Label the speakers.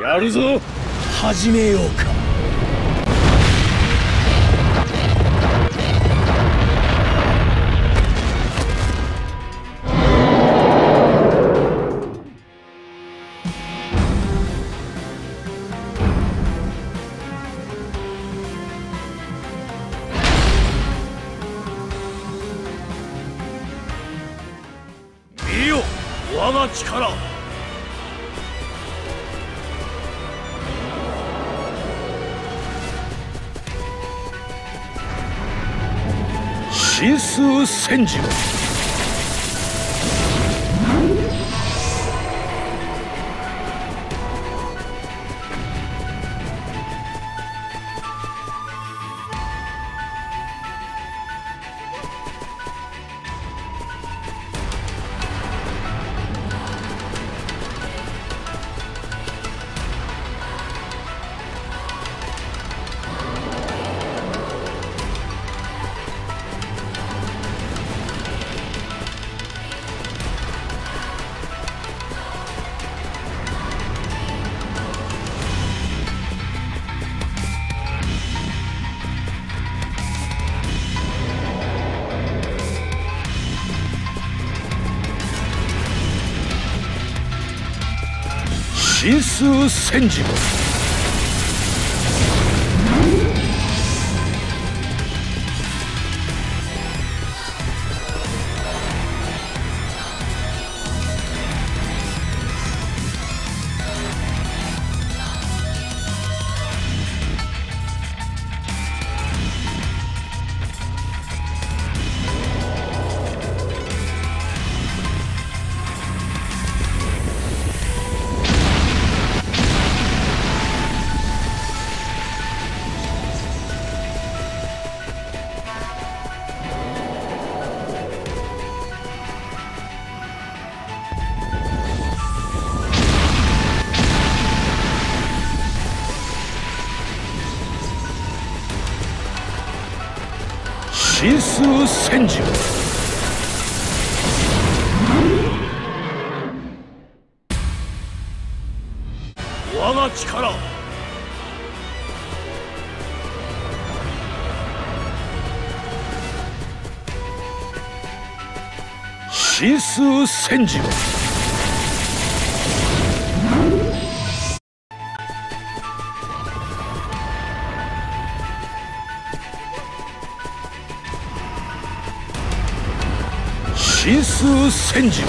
Speaker 1: やるぞ。始めようか。見よ我が力。神数戦時。神数戦時神数戦時我が力神数戦時神数戦時